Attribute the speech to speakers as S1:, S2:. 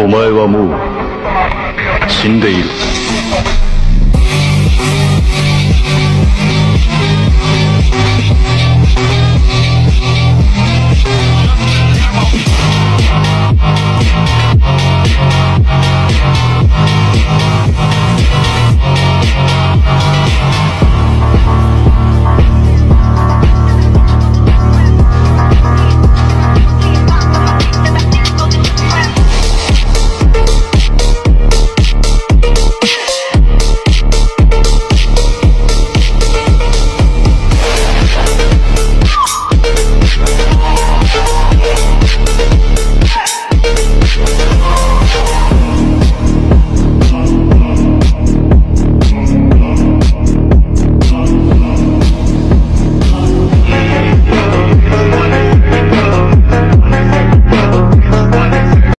S1: お前はもう死んでいる。